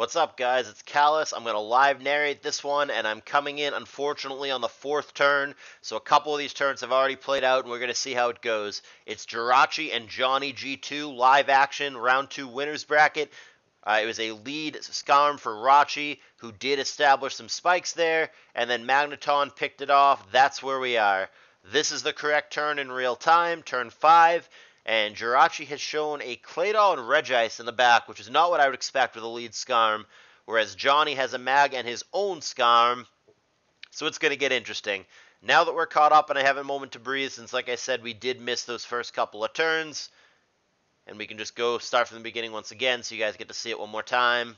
What's up, guys? It's Callous. I'm going to live narrate this one, and I'm coming in, unfortunately, on the fourth turn. So a couple of these turns have already played out, and we're going to see how it goes. It's Jirachi and Johnny G2 live action round two winners bracket. Uh, it was a lead Scarm for Rachi, who did establish some spikes there, and then Magneton picked it off. That's where we are. This is the correct turn in real time, turn five. And Jirachi has shown a Claydol and Regice in the back, which is not what I would expect with a lead Scarm, whereas Johnny has a Mag and his own Scarm. So it's going to get interesting. Now that we're caught up and I have a moment to breathe, since like I said, we did miss those first couple of turns, and we can just go start from the beginning once again so you guys get to see it one more time.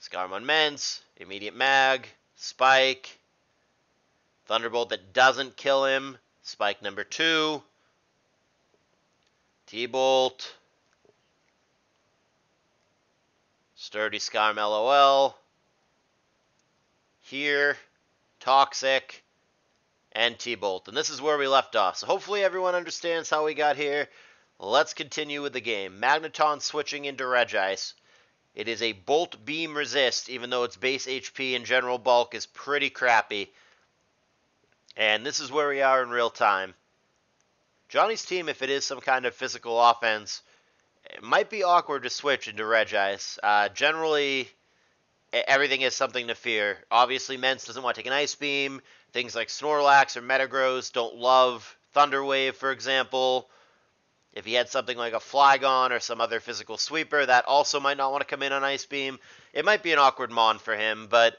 Scarm on Mence, immediate Mag, Spike, Thunderbolt that doesn't kill him, Spike number two, T-Bolt. Sturdy Scarm LOL. Here. Toxic. And T-Bolt. And this is where we left off. So hopefully everyone understands how we got here. Let's continue with the game. Magneton switching into Regice. It is a Bolt Beam Resist, even though its base HP and general bulk is pretty crappy. And this is where we are in real time. Johnny's team, if it is some kind of physical offense, it might be awkward to switch into Regice. Uh, generally, everything is something to fear. Obviously, Mence doesn't want to take an Ice Beam. Things like Snorlax or Metagross don't love Thunder Wave, for example. If he had something like a Flygon or some other physical sweeper, that also might not want to come in on Ice Beam. It might be an awkward Mon for him, but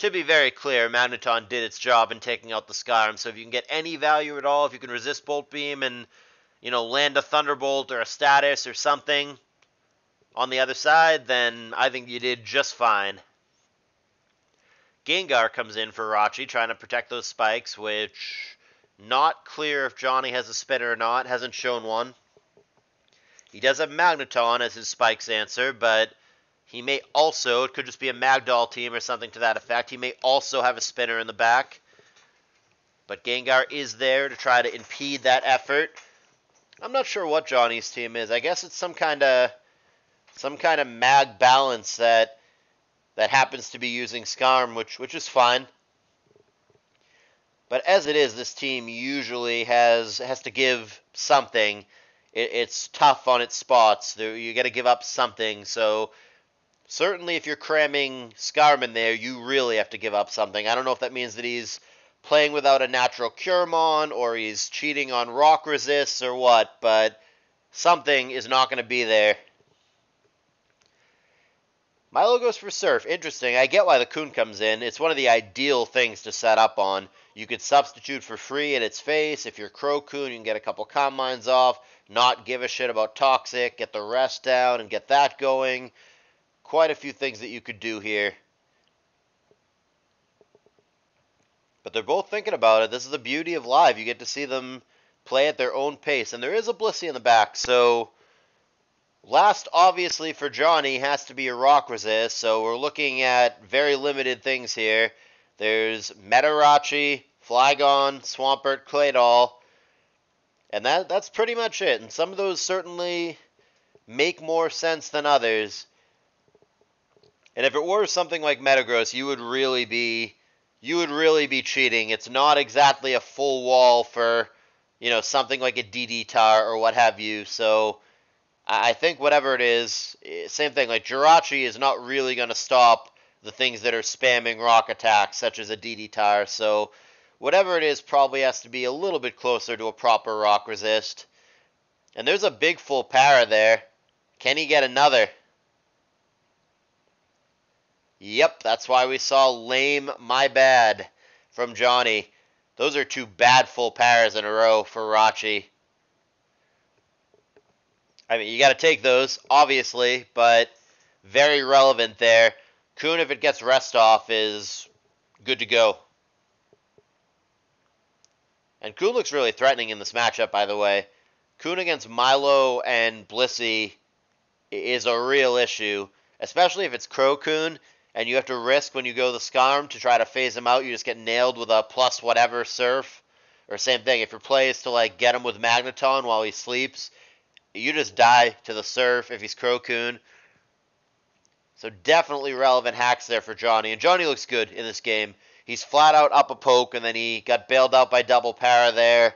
to be very clear, Magneton did its job in taking out the Scarm. So if you can get any value at all, if you can resist Bolt Beam and, you know, land a Thunderbolt or a status or something on the other side, then I think you did just fine. Gengar comes in for Rachi, trying to protect those spikes, which not clear if Johnny has a spinner or not. Hasn't shown one. He does have Magneton as his spikes answer, but he may also, it could just be a Magdoll team or something to that effect. He may also have a spinner in the back. But Gengar is there to try to impede that effort. I'm not sure what Johnny's team is. I guess it's some kind of some kind of mag balance that that happens to be using Scarm, which which is fine. But as it is, this team usually has has to give something. It, it's tough on its spots. You got to give up something. So certainly if you're cramming Scarman there, you really have to give up something. I don't know if that means that he's playing without a natural Curemon or he's cheating on rock resists or what, but something is not going to be there. Milo goes for Surf. Interesting. I get why the Coon comes in. It's one of the ideal things to set up on. You could substitute for free in its face. If you're CroCune, you can get a couple Calm Minds off, not give a shit about Toxic, get the rest down, and get that going quite a few things that you could do here. But they're both thinking about it. This is the beauty of live. You get to see them play at their own pace. And there is a Blissey in the back, so last, obviously, for Johnny has to be a rock resist. So we're looking at very limited things here. There's Metarachi, Flygon, Swampert, Claydol. And that that's pretty much it. And some of those certainly make more sense than others. And if it were something like Metagross, you would really be you would really be cheating. It's not exactly a full wall for, you know, something like a DD tar or what have you. So I think whatever it is, eh, same thing. Like Jirachi is not really going to stop the things that are spamming rock attacks, such as a DD tar. So whatever it is probably has to be a little bit closer to a proper rock resist. And there's a big full para there. Can he get another? Yep, that's why we saw lame my bad from Johnny. Those are two bad full pairs in a row for Rachi. I mean, you got to take those, obviously, but very relevant there. Coon, if it gets rest off, is good to go. And Coon looks really threatening in this matchup, by the way. Coon against Milo and Blissey is a real issue, especially if it's CroCune and you have to risk when you go the Scarm to try to phase him out. You just get nailed with a plus whatever surf. Or same thing, if your play is to like get him with Magneton while he sleeps, you just die to the surf if he's CroCune. So definitely relevant hacks there for Johnny. And Johnny looks good in this game. He's flat out up a poke, and then he got bailed out by double para there.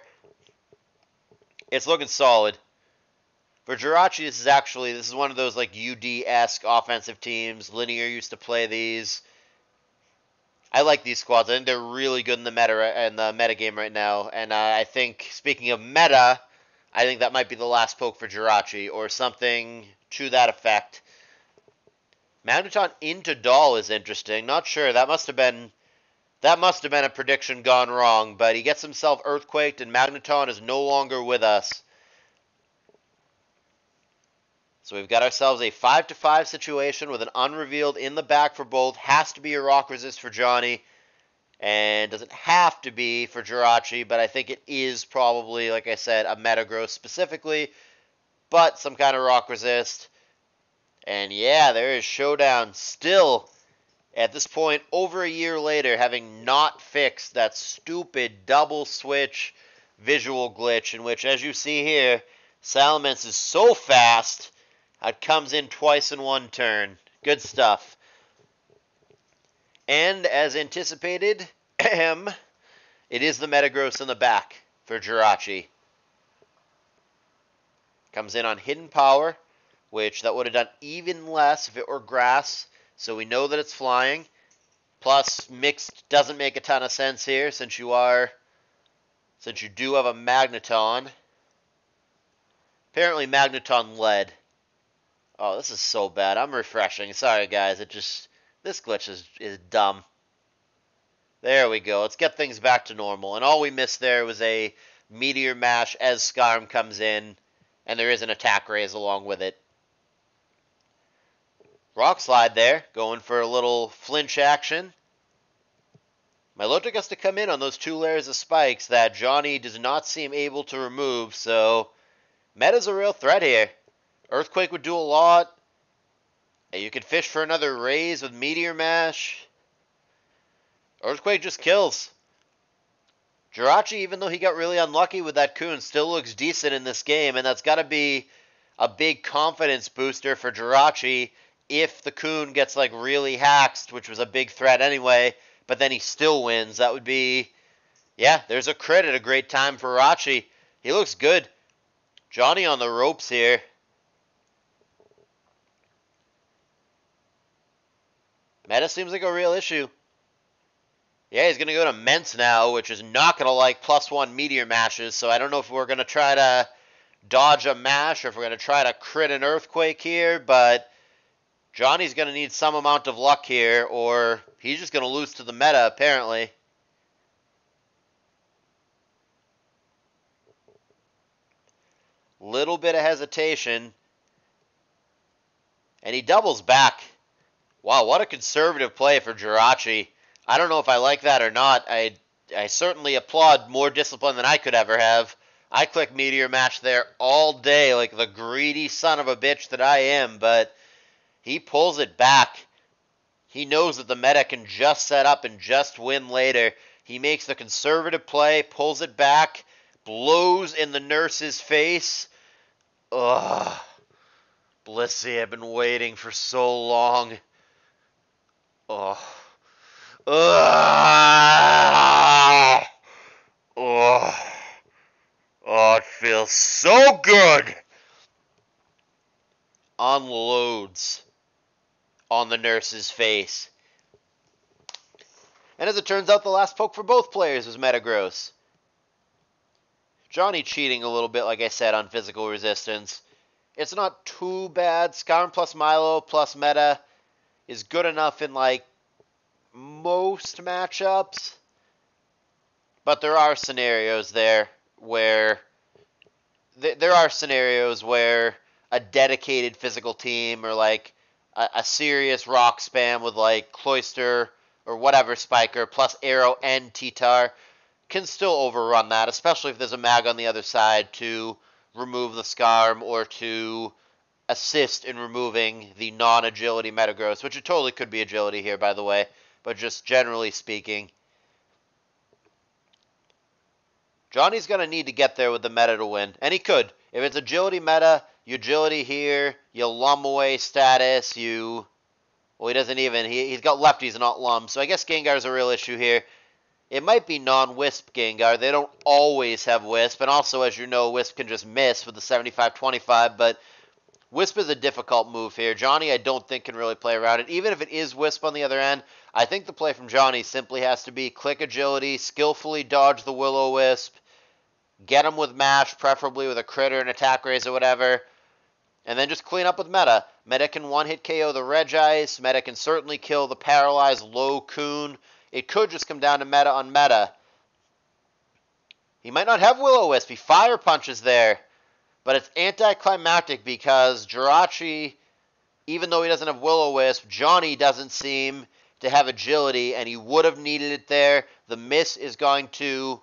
It's looking solid. For Jirachi, this is actually this is one of those like UD-esque offensive teams. Linear used to play these. I like these squads. I think they're really good in the meta in the meta game right now. And uh, I think speaking of meta, I think that might be the last poke for Jirachi or something to that effect. Magneton into Doll is interesting. Not sure. That must have been that must have been a prediction gone wrong, but he gets himself earthquaked and Magneton is no longer with us. So we've got ourselves a 5 to 5 situation with an unrevealed in the back for both. Has to be a rock resist for Johnny. And doesn't have to be for Jirachi, but I think it is probably, like I said, a Metagross specifically. But some kind of rock resist. And yeah, there is Showdown still at this point, over a year later, having not fixed that stupid double switch visual glitch, in which, as you see here, Salamence is so fast, it comes in twice in one turn. Good stuff. And as anticipated, it is the Metagross in the back for Jirachi. Comes in on Hidden Power, which that would have done even less if it were grass. So we know that it's flying. Plus, mixed doesn't make a ton of sense here since you are, since you do have a Magneton. Apparently Magneton led. Oh, this is so bad. I'm refreshing. Sorry, guys. It just, this glitch is, is dumb. There we go. Let's get things back to normal. And all we missed there was a Meteor Mash as Scarm comes in, and there is an attack raise along with it. Rock slide there, going for a little flinch action. Milotic has to come in on those two layers of spikes that Johnny does not seem able to remove, so Meta's a real threat here. Earthquake would do a lot. You could fish for another raise with Meteor Mash. Earthquake just kills. Jirachi, even though he got really unlucky with that Coon, still looks decent in this game, and that's got to be a big confidence booster for Jirachi if the Coon gets like really hacked, which was a big threat anyway, but then he still wins, that would be yeah, there's a crit at a great time for Rachi. He looks good. Johnny on the ropes here. Meta seems like a real issue. Yeah, he's going to go to Mence now, which is not going to like plus one Meteor Mashes, so I don't know if we're going to try to dodge a mash or if we're going to try to crit an Earthquake here, but Johnny's going to need some amount of luck here, or he's just going to lose to the meta, apparently. Little bit of hesitation. And he doubles back. Wow, what a conservative play for Jirachi. I don't know if I like that or not. I, I certainly applaud more discipline than I could ever have. I click Meteor Mash there all day like the greedy son of a bitch that I am, but he pulls it back. He knows that the meta can just set up and just win later. He makes the conservative play, pulls it back, blows in the nurse's face. Ugh. Blissey, I've been waiting for so long. Ugh. Ugh. Ugh. Oh, it feels so good. Unloads on the nurse's face. And as it turns out, the last poke for both players was Metagross. Johnny cheating a little bit, like I said, on physical resistance. It's not too bad. Skarm plus Milo plus Meta is good enough in, like, most matchups. But there are scenarios there where... Th there are scenarios where a dedicated physical team or, like, a, a serious rock spam with like Cloyster or whatever Spiker plus Arrow and T-Tar can still overrun that, especially if there's a mag on the other side to remove the Scarm or to assist in removing the non-agility Metagross, which it totally could be agility here, by the way, but just generally speaking. Johnny's going to need to get there with the meta to win, and he could. If it's agility meta, you agility here, you lum away status, you Well, he doesn't even. He, he's got lefties, not lums. So I guess Gengar's a real issue here. It might be non-Wisp Gengar. They don't always have Wisp. And also, as you know, Wisp can just miss with the 75-25. But Wisp is a difficult move here. Johnny, I don't think, can really play around it. Even if it is Wisp on the other end, I think the play from Johnny simply has to be click agility, skillfully dodge the Will-O-Wisp, get him with mash, preferably with a critter and attack raise or whatever, and then just clean up with meta. Meta can one hit KO the Regice. Meta can certainly kill the paralyzed Lo-Kun. It could just come down to meta on meta. He might not have Will-O-Wisp. He fire punches there. But it's anticlimactic because Jirachi, even though he doesn't have Will-O-Wisp, Johnny doesn't seem to have agility, and he would have needed it there. The miss is going to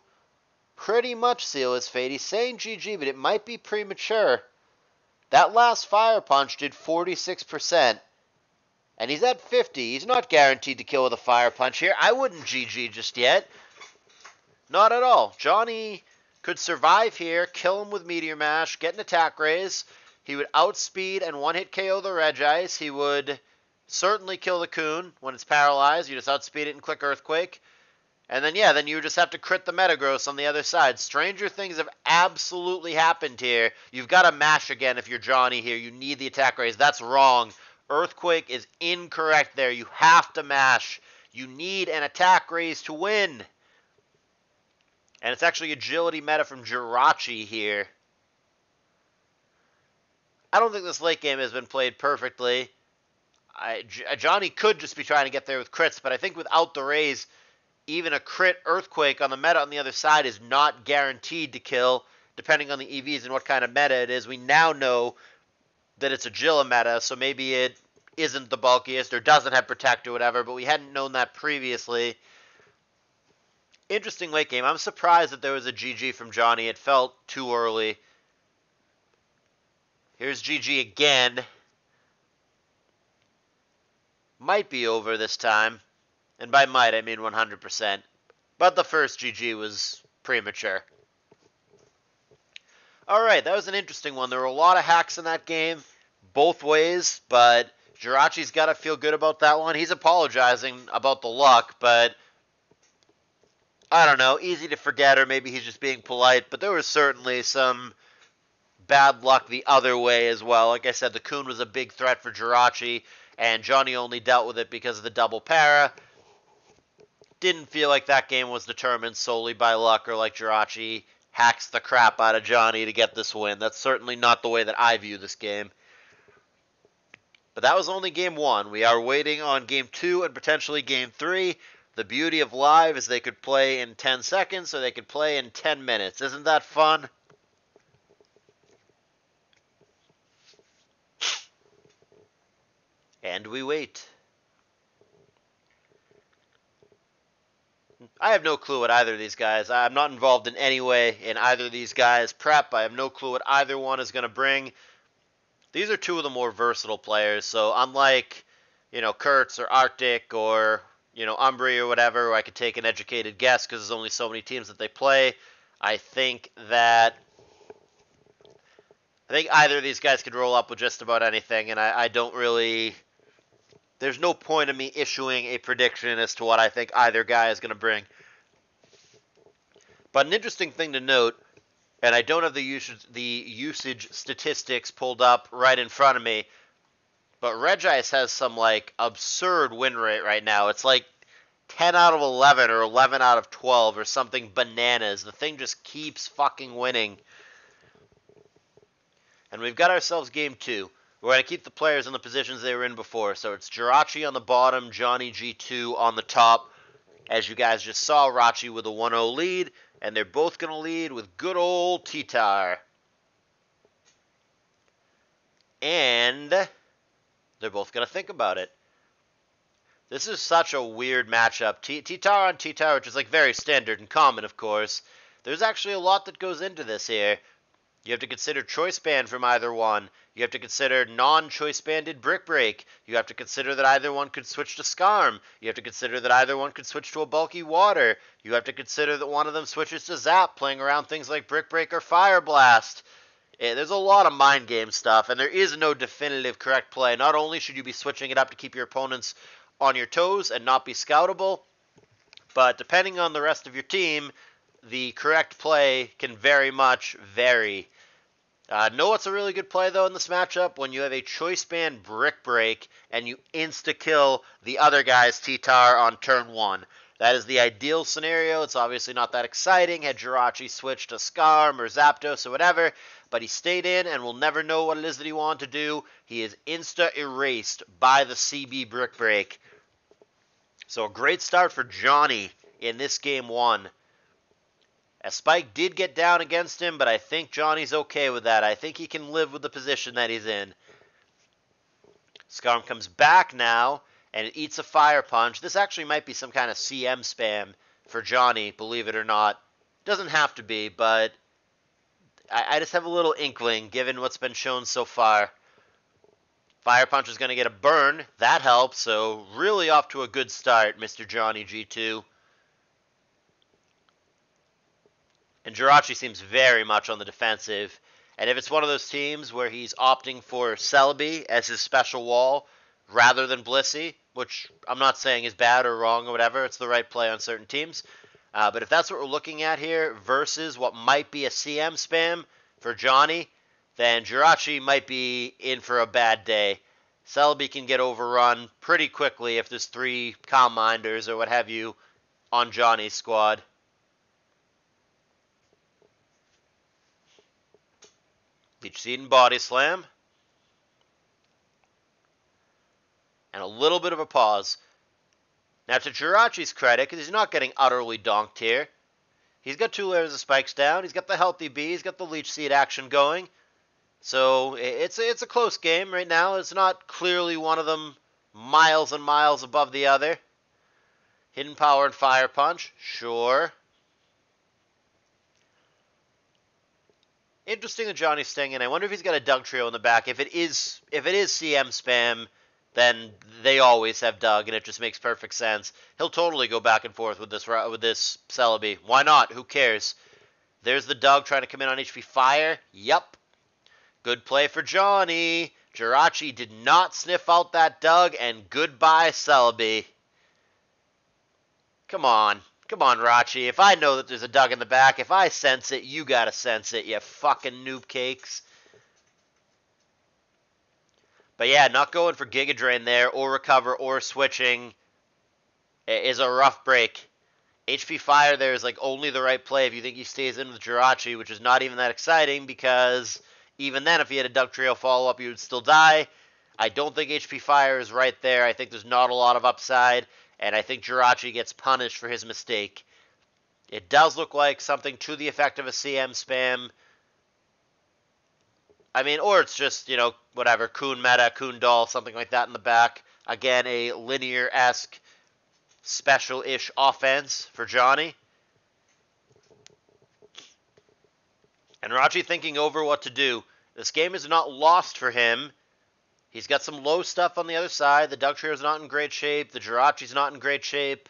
pretty much seal his fate. He's saying GG, but it might be premature. That last fire punch did 46%. And he's at 50. He's not guaranteed to kill with a fire punch here. I wouldn't GG just yet. Not at all. Johnny could survive here, kill him with Meteor Mash, get an attack raise. He would outspeed and one hit KO the Regice. He would certainly kill the Coon when it's paralyzed. You just outspeed it and click Earthquake. And then, yeah, then you just have to crit the Metagross on the other side. Stranger things have absolutely happened here. You've got to mash again if you're Johnny here. You need the attack raise. That's wrong. Earthquake is incorrect there. You have to mash. You need an attack raise to win. And it's actually agility meta from Jirachi here. I don't think this late game has been played perfectly. I, uh, Johnny could just be trying to get there with crits, but I think without the raise, even a crit earthquake on the meta on the other side is not guaranteed to kill, depending on the EVs and what kind of meta it is. We now know that it's a Gila meta, so maybe it isn't the bulkiest or doesn't have protect or whatever, but we hadn't known that previously. Interesting late game. I'm surprised that there was a GG from Johnny. It felt too early. Here's GG again. Might be over this time. And by might, I mean 100%. But the first GG was premature. Alright, that was an interesting one. There were a lot of hacks in that game, both ways, but Jirachi's got to feel good about that one. He's apologizing about the luck, but I don't know, easy to forget, or maybe he's just being polite, but there was certainly some bad luck the other way as well. Like I said, the Coon was a big threat for Jirachi, and Johnny only dealt with it because of the double para didn't feel like that game was determined solely by luck or like Jirachi hacks the crap out of Johnny to get this win. That's certainly not the way that I view this game. But that was only game one. We are waiting on game two and potentially game three. The beauty of live is they could play in 10 seconds or they could play in 10 minutes. Isn't that fun? And we wait. I have no clue what either of these guys. I'm not involved in any way in either of these guys' prep. I have no clue what either one is going to bring. These are two of the more versatile players. So unlike, you know, Kurtz or Arctic or you know Umbri or whatever, where I could take an educated guess because there's only so many teams that they play. I think that I think either of these guys could roll up with just about anything, and I, I don't really there's no point in me issuing a prediction as to what I think either guy is going to bring. But an interesting thing to note, and I don't have the usage, the usage statistics pulled up right in front of me, but Regice has some like absurd win rate right now. It's like 10 out of 11 or 11 out of 12 or something bananas. The thing just keeps fucking winning. And we've got ourselves game two. We're going to keep the players in the positions they were in before. So it's Jirachi on the bottom, Johnny G2 on the top. As you guys just saw, Rachi with a 1-0 lead, and they're both going to lead with good old Titar. And they're both going to think about it. This is such a weird matchup. T Titar on Titar, which is like very standard and common, of course. There's actually a lot that goes into this here. You have to consider choice band from either one. You have to consider non-choice banded brick break. You have to consider that either one could switch to Scarm. You have to consider that either one could switch to a bulky water. You have to consider that one of them switches to Zap, playing around things like brick break or fire blast. Eh, there's a lot of mind game stuff, and there is no definitive correct play. Not only should you be switching it up to keep your opponents on your toes and not be scoutable, but depending on the rest of your team, the correct play can very much vary. Uh, know what's a really good play though in this matchup when you have a choice band brick break and you insta kill the other guy's T-Tar on turn one. That is the ideal scenario. It's obviously not that exciting. Had Jirachi switched to Skarm or Zapdos or whatever, but he stayed in and will never know what it is that he wanted to do. He is insta erased by the CB brick break. So a great start for Johnny in this game one. As Spike did get down against him, but I think Johnny's okay with that. I think he can live with the position that he's in. Skarm comes back now, and it eats a fire punch. This actually might be some kind of CM spam for Johnny, believe it or not. Doesn't have to be, but I, I just have a little inkling, given what's been shown so far. Fire Punch is going to get a burn. That helps, so really off to a good start, Mr. Johnny G2. And Jirachi seems very much on the defensive. And if it's one of those teams where he's opting for Celebi as his special wall rather than Blissey, which I'm not saying is bad or wrong or whatever, it's the right play on certain teams. Uh, but if that's what we're looking at here versus what might be a CM spam for Johnny, then Jirachi might be in for a bad day. Celebi can get overrun pretty quickly if there's three Calm Minders or what have you on Johnny's squad. Leech Seed and Body Slam. And a little bit of a pause. Now, to Jirachi's credit, he's not getting utterly donked here, he's got two layers of spikes down. He's got the Healthy B. He's got the Leech Seed action going. So it's a, it's a close game right now. It's not clearly one of them miles and miles above the other. Hidden Power and Fire Punch, sure. Interesting that Johnny's stinging. I wonder if he's got a Dugtrio in the back. If it is if it is CM spam, then they always have Doug, and it just makes perfect sense. He'll totally go back and forth with this with this Celebi. Why not? Who cares? There's the Doug trying to come in on HP Fire. Yup. Good play for Johnny. Jirachi did not sniff out that Doug, and goodbye Celebi. Come on. Come on, Rachi. If I know that there's a Doug in the back, if I sense it, you gotta sense it, you fucking noob cakes. But yeah, not going for Giga Drain there, or recover, or switching is a rough break. HP Fire there is like only the right play if you think he stays in with Jirachi, which is not even that exciting because even then, if he had a Dugtrio follow up, you would still die. I don't think HP Fire is right there. I think there's not a lot of upside and I think Jirachi gets punished for his mistake. It does look like something to the effect of a CM spam. I mean, or it's just, you know, whatever, Kun Meta, Kun Doll, something like that in the back. Again, a linear esque, special ish offense for Johnny. And Rachi thinking over what to do. This game is not lost for him. He's got some low stuff on the other side. The Dugtrio's not in great shape. The Jirachi's not in great shape.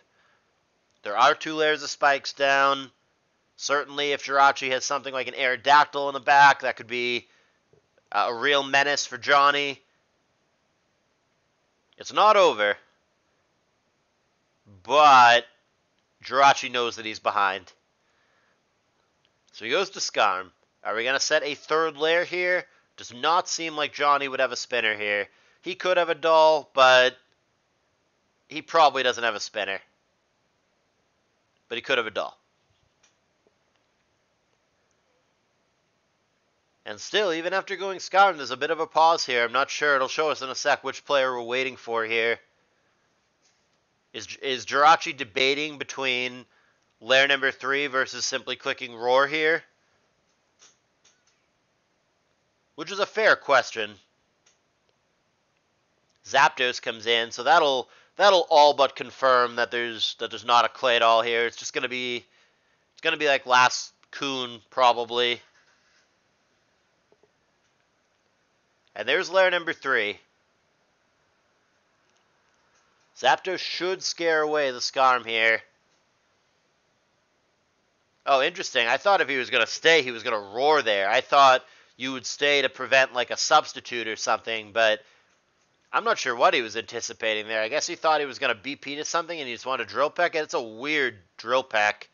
There are two layers of spikes down. Certainly, if Jirachi has something like an Aerodactyl in the back, that could be Uh, a real menace for Johnny. It's not over. But Jirachi knows that he's behind. So he goes to Skarm. Are we going to set a third layer here? Does not seem like Johnny would have a spinner here. He could have a doll, but he probably doesn't have a spinner. But he could have a doll. And still, even after going Skarm, there's a bit of a pause here. I'm not sure. It'll show us in a sec which player we're waiting for here. Is, is Jirachi debating between layer number three versus simply clicking Roar here? which is a fair question. Zapdos comes in, so that'll that'll all but confirm that there's that there's not a clay at all here. It's just gonna be it's gonna be like last Coon probably. And there's layer number three. Zapdos should scare away the Skarm here. Oh, interesting. I thought if he was going to stay, he was going to roar there. I thought you would stay to prevent like a substitute or something, but I'm not sure what he was anticipating there. I guess he thought he was going to BP to something and he just wanted to drill peck it. It's a weird drill peck.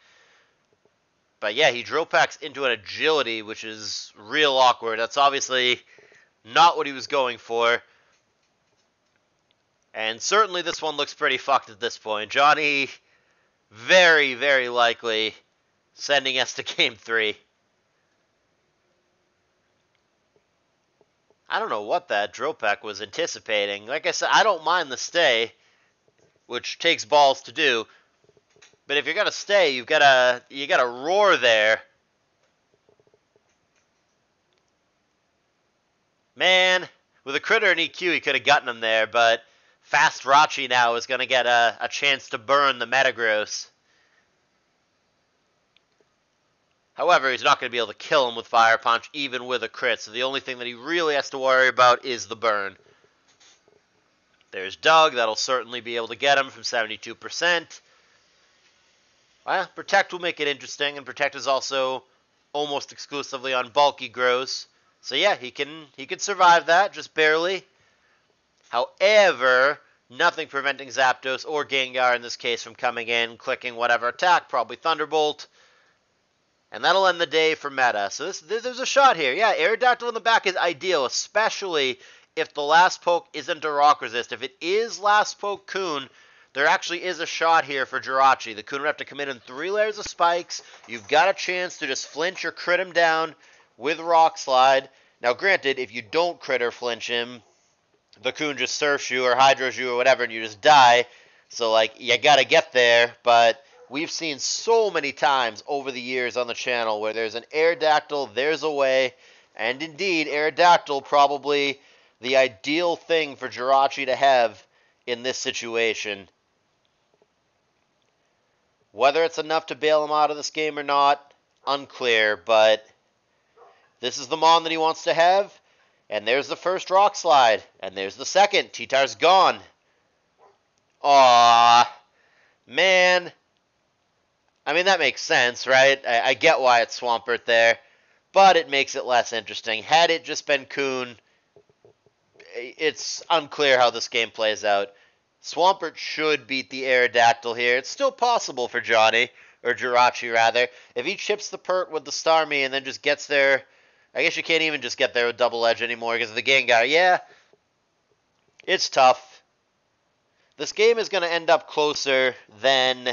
But yeah, he drill pecks into an agility, which is real awkward. That's obviously not what he was going for. And certainly this one looks pretty fucked at this point. Johnny, very, very likely sending us to game three. I don't know what that drill peck was anticipating. Like I said, I don't mind the stay, which takes balls to do. But if you're gonna stay, you've gotta you gotta roar there. Man, with a critter and EQ, he could have gotten him there, but Fast Rachi now is gonna get a, a chance to burn the Metagross. However, he's not going to be able to kill him with Fire Punch, even with a crit, so the only thing that he really has to worry about is the burn. There's Doug, that'll certainly be able to get him from 72%. Well, Protect will make it interesting, and Protect is also almost exclusively on bulky Gross. So yeah, he can he can survive that, just barely. However, nothing preventing Zapdos or Gengar in this case from coming in, clicking whatever attack, probably Thunderbolt, and that'll end the day for meta. So this, there's a shot here. Yeah, Aerodactyl in the back is ideal, especially if the last poke isn't a rock resist. If it is last poke Coon, there actually is a shot here for Jirachi. The Coon would have to come in in three layers of spikes. You've got a chance to just flinch or crit him down with Rock Slide. Now, granted, if you don't crit or flinch him, the Coon just surfs you or hydros you or whatever, and you just die. So, like, you gotta get there, but we've seen so many times over the years on the channel where there's an Aerodactyl, there's a way, and indeed, Aerodactyl probably the ideal thing for Jirachi to have in this situation. Whether it's enough to bail him out of this game or not, unclear, but this is the Mon that he wants to have. And there's the first rock slide. And there's the second. T-Tar's gone. Aww. Man. I mean, that makes sense, right? I, I get why it's Swampert there, but it makes it less interesting. Had it just been Coon, it's unclear how this game plays out. Swampert should beat the Aerodactyl here. It's still possible for Johnny, or Jirachi rather. If he chips the Pert with the Starmie and then just gets there, I guess you can't even just get there with Double Edge anymore because of the Gengar. Yeah, it's tough. This game is going to end up closer than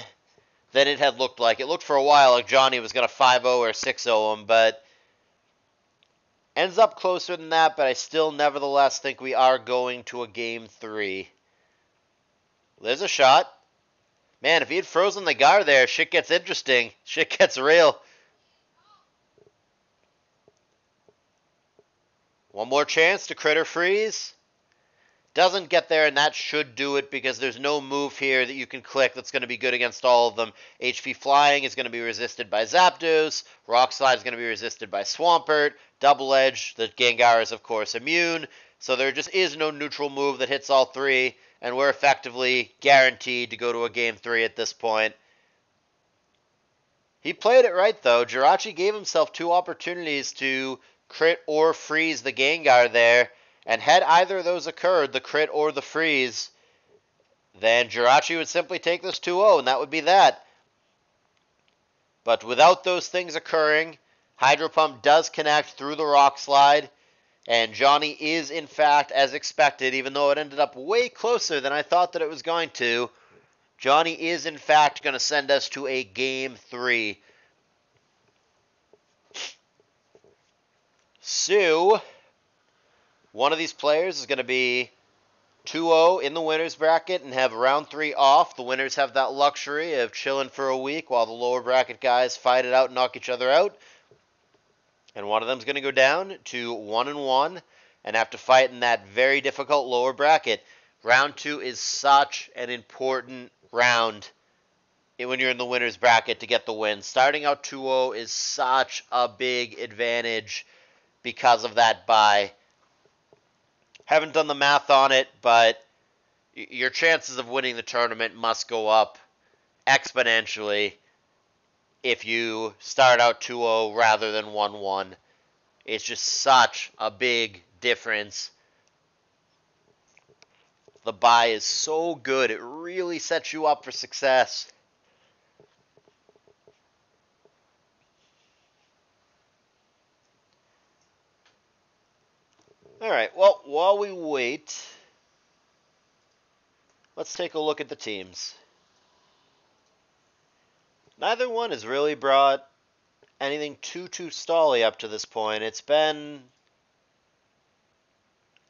than it had looked like. It looked for a while like Johnny was going to 5-0 or 6-0 him, but ends up closer than that, but I still nevertheless think we are going to a game three. There's a shot. Man, if he had frozen the Gar there, shit gets interesting. Shit gets real. One more chance to critter freeze. Doesn't get there, and that should do it because there's no move here that you can click that's going to be good against all of them. HP Flying is going to be resisted by Zapdos. Rock Slide is going to be resisted by Swampert. Double Edge, the Gengar is, of course, immune. So there just is no neutral move that hits all three, and we're effectively guaranteed to go to a game three at this point. He played it right, though. Jirachi gave himself two opportunities to crit or freeze the Gengar there and had either of those occurred, the crit or the freeze, then Jirachi would simply take this 2-0, and that would be that. But without those things occurring, Hydro Pump does connect through the rock slide, and Johnny is, in fact, as expected, even though it ended up way closer than I thought that it was going to. Johnny is, in fact, going to send us to a game three. So, one of these players is going to be 2-0 in the winners bracket and have round three off. The winners have that luxury of chilling for a week while the lower bracket guys fight it out and knock each other out. And one of them is going to go down to one and one and have to fight in that very difficult lower bracket. Round two is such an important round when you're in the winners bracket to get the win. Starting out 2-0 is such a big advantage because of that bye. Haven't done the math on it, but your chances of winning the tournament must go up exponentially if you start out 2-0 rather than 1-1. It's just such a big difference. The buy is so good. It really sets you up for success. All right, well, while we wait, let's take a look at the teams. Neither one has really brought anything too, too stally up to this point. It's been.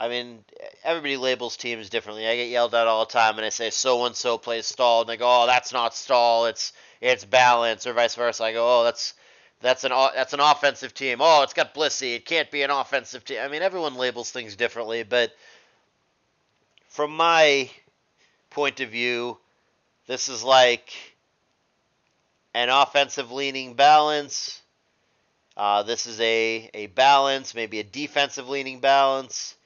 I mean, everybody labels teams differently. I get yelled at all the time, and I say so and so plays stall, and they go, "Oh, that's not stall. It's it's balance," or vice versa. I go, "Oh, that's that's an that's an offensive team. Oh, it's got Blissey. It can't be an offensive team. I mean, everyone labels things differently, but from my point of view, this is like an offensive leaning balance. Uh, this is a a balance, maybe a defensive leaning balance.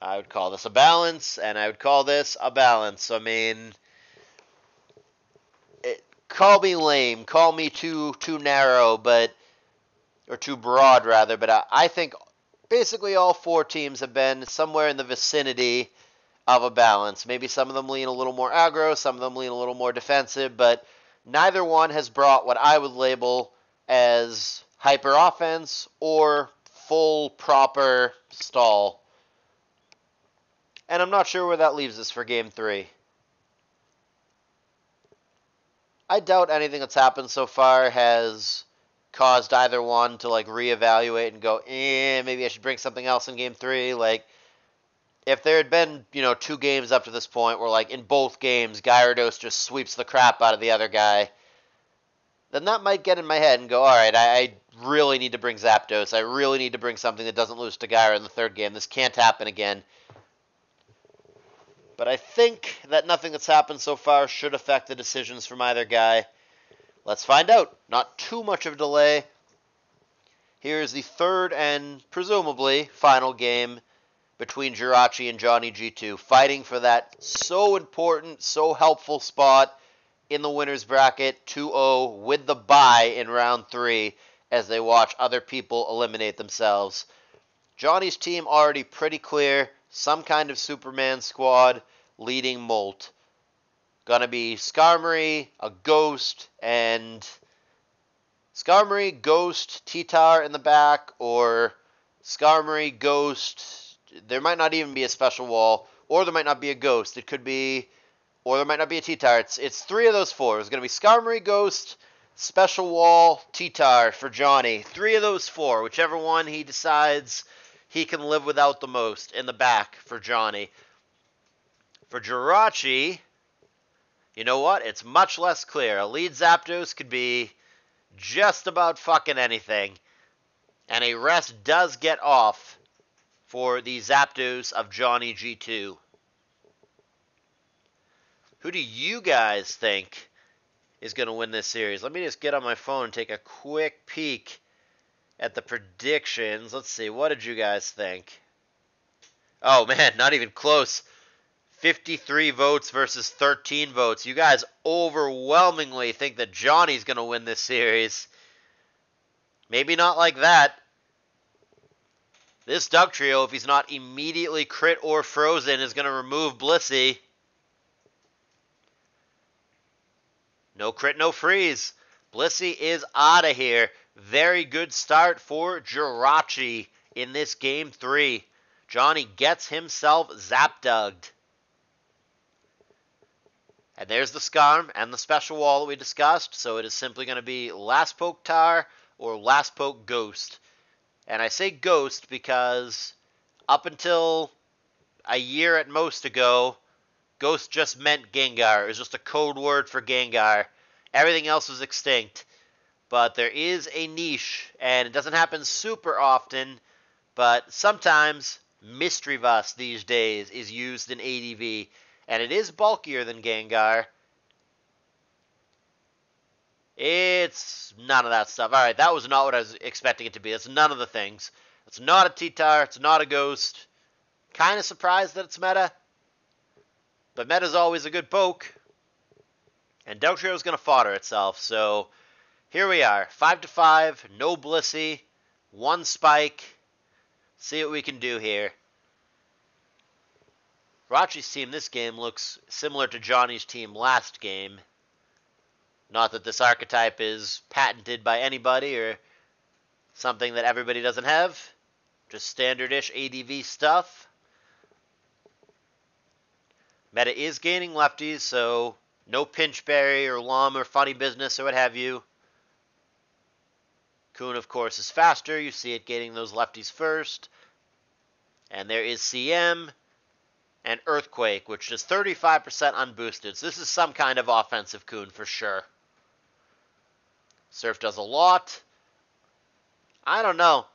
I would call this a balance, and I would call this a balance. I mean call me lame, call me too too narrow, but or too broad rather. But I, I think basically all four teams have been somewhere in the vicinity of a balance. Maybe some of them lean a little more aggro, some of them lean a little more defensive, but neither one has brought what I would label as hyper offense or full proper stall. And I'm not sure where that leaves us for game three. I doubt anything that's happened so far has caused either one to like reevaluate and go, eh, maybe I should bring something else in game three. Like, if there had been, you know, two games up to this point where, like, in both games, Gyarados just sweeps the crap out of the other guy, then that might get in my head and go, all right, I, I really need to bring Zapdos. I really need to bring something that doesn't lose to Gyara in the third game. This can't happen again. But I think that nothing that's happened so far should affect the decisions from either guy. Let's find out. Not too much of a delay. Here's the third and presumably final game between Jirachi and Johnny G2, fighting for that so important, so helpful spot in the winner's bracket 2 0 with the bye in round three as they watch other people eliminate themselves. Johnny's team already pretty clear some kind of Superman squad leading Molt. Gonna be Skarmory, a Ghost, and Skarmory, Ghost, T-Tar in the back, or Skarmory, Ghost. There might not even be a special wall, or there might not be a Ghost. It could be, or there might not be a Titar. It's, it's three of those four. It's gonna be Skarmory, Ghost, Special Wall, T-Tar for Johnny. Three of those four, whichever one he decides he can live without the most in the back for Johnny. For Jirachi, you know what? It's much less clear. A lead Zapdos could be just about fucking anything. And a rest does get off for the Zapdos of Johnny G2. Who do you guys think is going to win this series? Let me just get on my phone and take a quick peek at the predictions. Let's see. What did you guys think? Oh, man, not even close. 53 votes versus 13 votes. You guys overwhelmingly think that Johnny's going to win this series. Maybe not like that. This Duck Dugtrio, if he's not immediately crit or frozen, is going to remove Blissey. No crit, no freeze. Blissey is out of here. Very good start for Jirachi in this game three. Johnny gets himself Zapdugged. And there's the Scarm and the special wall that we discussed. So it is simply going to be Last Poke Tar or Last Poke Ghost. And I say Ghost because up until a year at most ago, Ghost just meant Gengar. It was just a code word for Gengar. Everything else was extinct. But there is a niche, and it doesn't happen super often, but sometimes Misdreavus these days is used in ADV and it is bulkier than Gengar. It's none of that stuff. All right, that was not what I was expecting it to be. It's none of the things. It's not a T-Tar. It's not a Ghost. Kind of surprised that it's meta. But meta's always a good poke. And Dugtrio is going to fodder itself. So here we are. 5 to 5, no Blissey, one spike. See what we can do here. Jirachi's team this game looks similar to Johnny's team last game. Not that this archetype is patented by anybody or something that everybody doesn't have. Just standard-ish ADV stuff. Meta is gaining lefties, so no Pinchberry or Lum or Funny Business or what have you. Cune, of course, is faster. You see it getting those lefties first. And there is CM and Earthquake, which is 35% unboosted. So this is some kind of offensive Cune for sure. Surf does a lot. I don't know.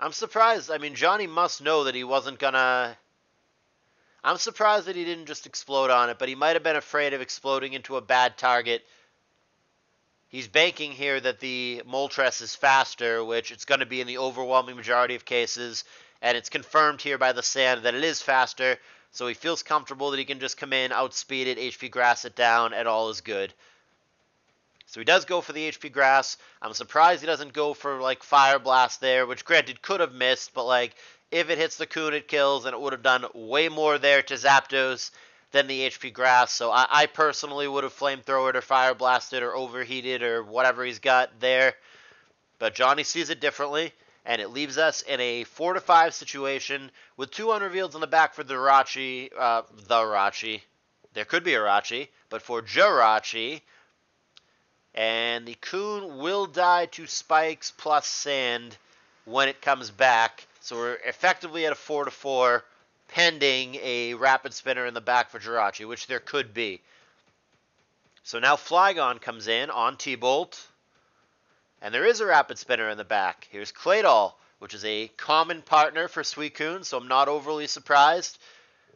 I'm surprised. I mean, Johnny must know that he wasn't gonna. I'm surprised that he didn't just explode on it, but he might have been afraid of exploding into a bad target. He's banking here that the Moltres is faster, which it's going to be in the overwhelming majority of cases, and it's confirmed here by the sand that it is faster, so he feels comfortable that he can just come in, outspeed it, HP grass it down, and all is good. So he does go for the HP grass. I'm surprised he doesn't go for like Fire Blast there, which granted could have missed, but like if it hits the Cune, it kills, and it would have done way more there to Zapdos than the HP grass. So I, I personally would have flamethrowered or fire blasted or overheated or whatever he's got there. But Johnny sees it differently, and it leaves us in a four to five situation with two unrevealed in the back for the Rachi, uh, the Rachi. There could be a Rachi, but for Jirachi, and the Cune will die to spikes plus sand when it comes back. So we're effectively at a 4 to 4, pending a rapid spinner in the back for Jirachi, which there could be. So now Flygon comes in on T-Bolt. And there is a rapid spinner in the back. Here's Claydol, which is a common partner for Suicune, so I'm not overly surprised.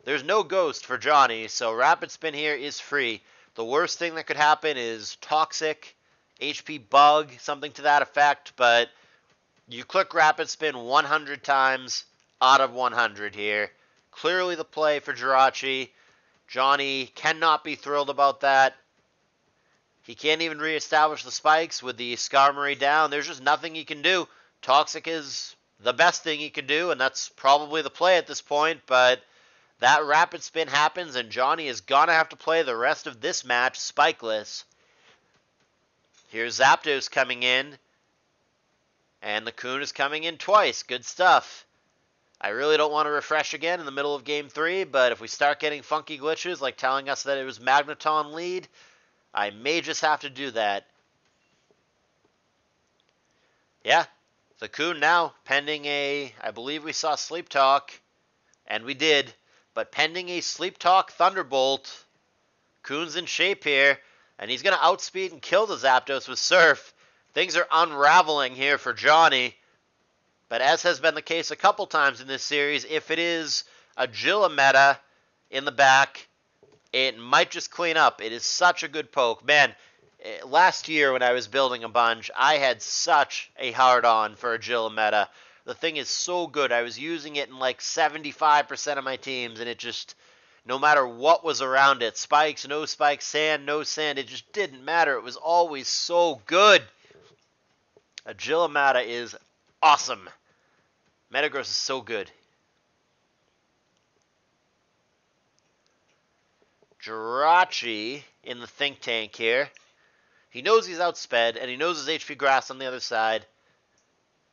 There's no ghost for Johnny, so rapid spin here is free. The worst thing that could happen is toxic, HP bug, something to that effect, but you click rapid spin 100 times out of 100 here. Clearly the play for Jirachi. Johnny cannot be thrilled about that. He can't even reestablish the spikes with the Skarmory down. There's just nothing he can do. Toxic is the best thing he can do, and that's probably the play at this point, but that rapid spin happens, and Johnny is going to have to play the rest of this match spikeless. Here's Zapdos coming in. And the Cune is coming in twice. Good stuff. I really don't want to refresh again in the middle of game three, but if we start getting funky glitches like telling us that it was Magneton lead, I may just have to do that. Yeah, the Cune now, pending a, I believe we saw Sleep Talk, and we did. But pending a Sleep Talk Thunderbolt, Cune's in shape here, and he's going to outspeed and kill the Zapdos with Surf. Things are unraveling here for Johnny. But as has been the case a couple times in this series, if it is a Meta in the back, it might just clean up. It is such a good poke. Man, eh, last year when I was building a bunch, I had such a hard on for a Meta. The thing is so good. I was using it in like 75% of my teams, and it just, no matter what was around it spikes, no spikes, sand, no sand it just didn't matter. It was always so good. Agilimata is awesome. Metagross is so good. Jirachi in the think tank here. He knows he's outsped, and he knows his HP grass on the other side.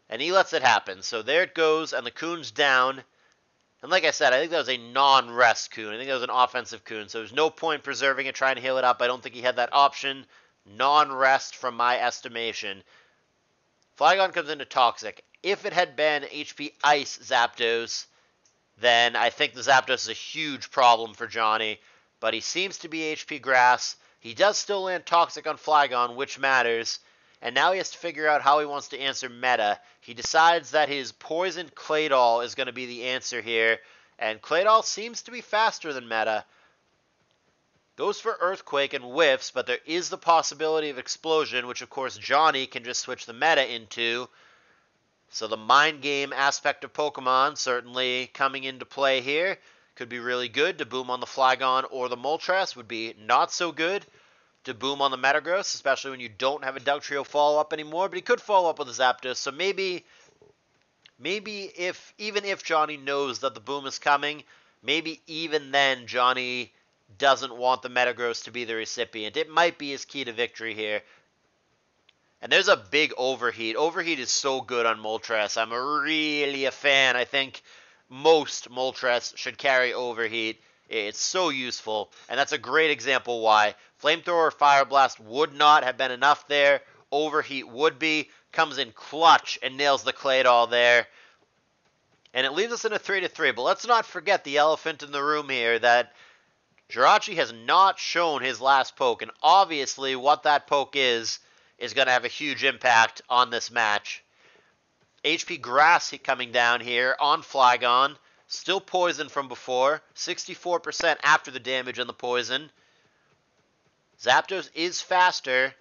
And he lets it happen. So there it goes, and the Cune's down. And like I said, I think that was a non-rest Cune. I think that was an offensive Cune. So there's no point preserving it, trying to heal it up. I don't think he had that option. Non-rest from my estimation. Flygon comes into Toxic. If it had been HP Ice Zapdos, then I think the Zapdos is a huge problem for Johnny. But he seems to be HP Grass. He does still land Toxic on Flygon, which matters and now he has to figure out how he wants to answer meta. He decides that his poisoned Claydol is going to be the answer here, and Claydol seems to be faster than meta. Goes for Earthquake and whiffs, but there is the possibility of Explosion, which of course Johnny can just switch the meta into. So the mind game aspect of Pokemon certainly coming into play here. Could be really good to boom on the Flygon or the Moltres would be not so good. to boom on the Metagross, especially when you don't have a Dugtrio follow-up anymore, but he could follow up with a Zapdos, so maybe maybe if even if Johnny knows that the boom is coming, maybe even then Johnny doesn't want the Metagross to be the recipient. It might be his key to victory here. And there's a big overheat. Overheat is so good on Moltres. I'm really a fan. I think most Moltres should carry overheat. It's so useful, and that's a great example why. Flamethrower Fire Blast would not have been enough there. Overheat would be. Comes in clutch and nails the Claydol there. And it leaves us in a 3 to 3. But let's not forget the elephant in the room here that Jirachi has not shown his last poke. And obviously, what that poke is, is going to have a huge impact on this match. HP Grass coming down here on Flygon. Still poison from before. 64% after the damage and the poison. Zapdos is faster,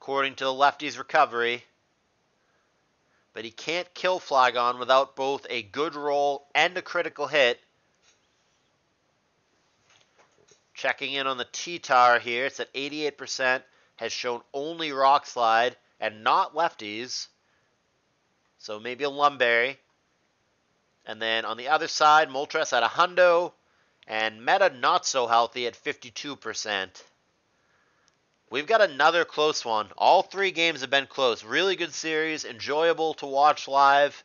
according to the lefty's recovery. But he can't kill Flygon without both a good roll and a critical hit. Checking in on the T-Tar here. It's at 88%. Has shown only Rock Slide and not lefties. So maybe a Lum Berry. And then on the other side, Moltres at a hundo, and Meta not so healthy at 52%. We've got another close one. All three games have been close. Really good series, enjoyable to watch live.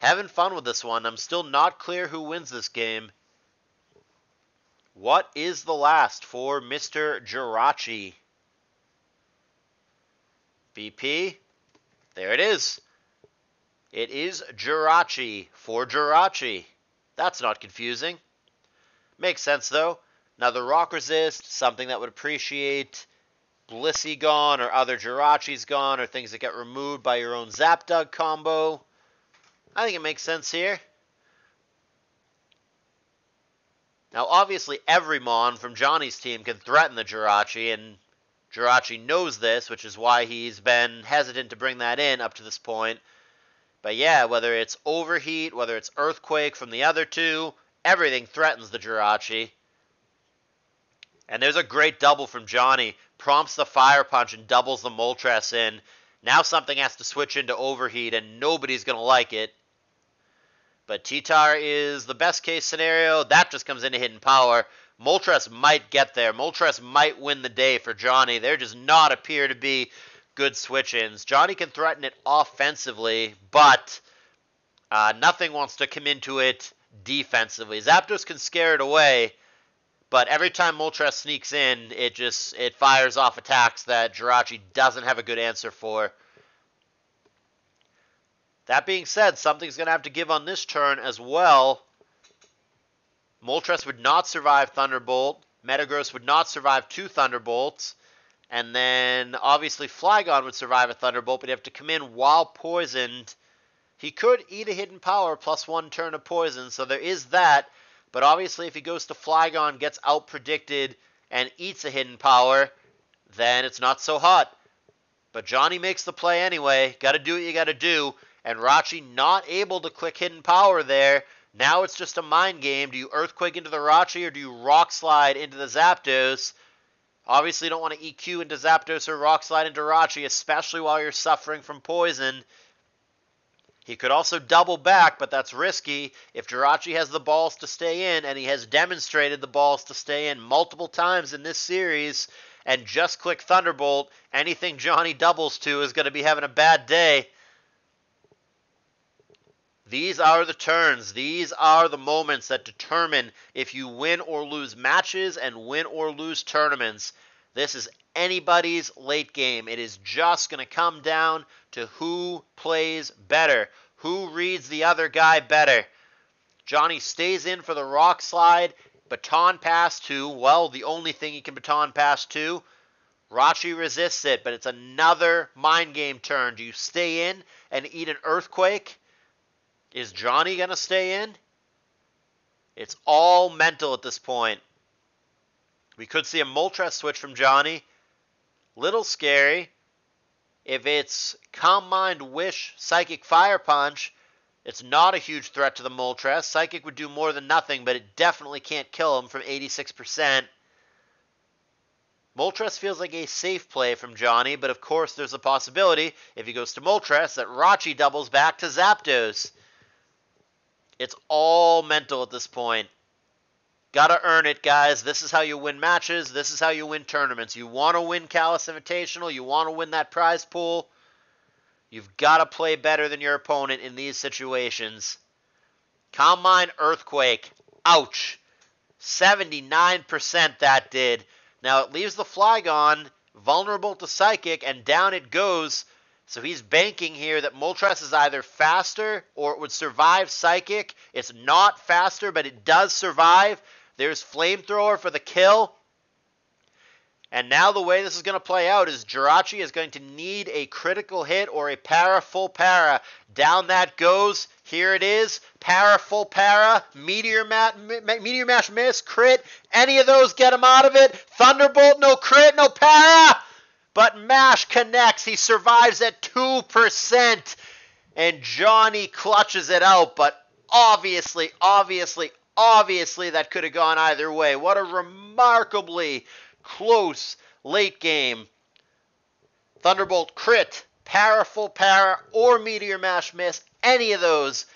Having fun with this one. I'm still not clear who wins this game. What is the last for Mr. Jirachi? BP. There it is. It is Jirachi for Jirachi. That's not confusing. Makes sense though. Now the Rock Resist, something that would appreciate Blissey gone or other Jirachis gone or things that get removed by your own Zapdug combo. I think it makes sense here. Now obviously every Mon from Johnny's team can threaten the Jirachi and Jirachi knows this, which is why he's been hesitant to bring that in up to this point. But yeah, whether it's overheat, whether it's earthquake from the other two, everything threatens the Jirachi. And there's a great double from Johnny. Prompts the fire punch and doubles the Moltres in. Now something has to switch into overheat, and nobody's going to like it. But T-Tar is the best case scenario. That just comes into hidden power. Moltres might get there. Moltres might win the day for Johnny. There does not appear to be good switch ins. Johnny can threaten it offensively, but uh, nothing wants to come into it defensively. Zapdos can scare it away, but every time Moltres sneaks in, it just it fires off attacks that Jirachi doesn't have a good answer for. That being said, something's going to have to give on this turn as well. Moltres would not survive Thunderbolt. Metagross would not survive two Thunderbolts. And then obviously Flygon would survive a Thunderbolt, but he'd have to come in while poisoned. He could eat a hidden power plus one turn of poison, so there is that. But obviously, if he goes to Flygon, gets out predicted, and eats a hidden power, then it's not so hot. But Johnny makes the play anyway. Got to do what you got to do. And Rachi not able to click hidden power there. Now it's just a mind game. Do you Earthquake into the Rachi or do you Rock Slide into the Zapdos? Obviously, you don't want to EQ into Zapdos or Rock Slide into Rachi, especially while you're suffering from poison. He could also double back, but that's risky. If Jirachi has the balls to stay in, and he has demonstrated the balls to stay in multiple times in this series, and just click Thunderbolt, anything Johnny doubles to is going to be having a bad day. These are the turns. These are the moments that determine if you win or lose matches and win or lose tournaments. This is anybody's late game. It is just going to come down to who plays better, who reads the other guy better. Johnny stays in for the rock slide, baton pass to, well, the only thing he can baton pass to. Rachi resists it, but it's another mind game turn. Do you stay in and eat an earthquake? Is Johnny going to stay in? It's all mental at this point. We could see a Moltres switch from Johnny. Little scary. If it's Calm Mind, Wish, Psychic Fire Punch, it's not a huge threat to the Moltres. Psychic would do more than nothing, but it definitely can't kill him from 86%. Moltres feels like a safe play from Johnny, but of course there's a possibility, if he goes to Moltres, that Rachi doubles back to Zapdos. It's all mental at this point. Gotta earn it, guys. This is how you win matches. This is how you win tournaments. You want to win Callous Invitational. You want to win that prize pool. You've got to play better than your opponent in these situations. Calm Mind Earthquake. Ouch. 79% that did. Now it leaves the Flygon vulnerable to Psychic, and down it goes. So he's banking here that Moltres is either faster or it would survive Psychic. It's not faster, but it does survive. There's Flamethrower for the kill. And now the way this is going to play out is Jirachi is going to need a critical hit or a para full para. Down that goes. Here it is. Para full para. Meteor, meteor mash miss. Crit. Any of those get him out of it. Thunderbolt. No crit. No para. But Mash connects. He survives at 2%. And Johnny clutches it out. But obviously, obviously, obviously that could have gone either way. What a remarkably close late game. Thunderbolt crit, powerful para, or Meteor Mash miss, any of those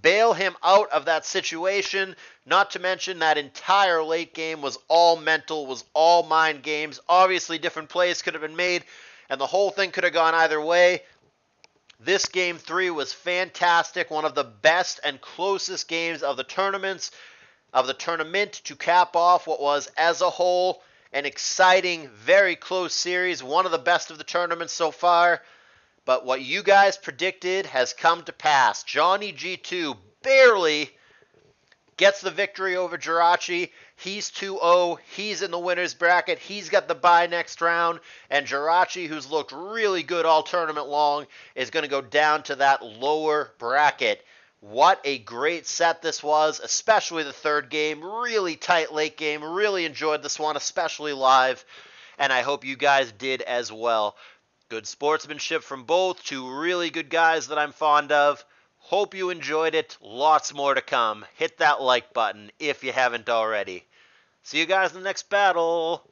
bail him out of that situation. Not to mention that entire late game was all mental, was all mind games. Obviously, different plays could have been made, and the whole thing could have gone either way. This game three was fantastic, one of the best and closest games of the tournaments, of the tournament to cap off what was, as a whole, an exciting, very close series, one of the best of the tournament so far. But what you guys predicted has come to pass. Johnny G2 barely gets the victory over Jirachi. He's 2 0. He's in the winner's bracket. He's got the bye next round. And Jirachi, who's looked really good all tournament long, is going to go down to that lower bracket. What a great set this was, especially the third game. Really tight late game. Really enjoyed this one, especially live. And I hope you guys did as well. Good sportsmanship from both. Two really good guys that I'm fond of. Hope you enjoyed it. Lots more to come. Hit that like button if you haven't already. See you guys in the next battle.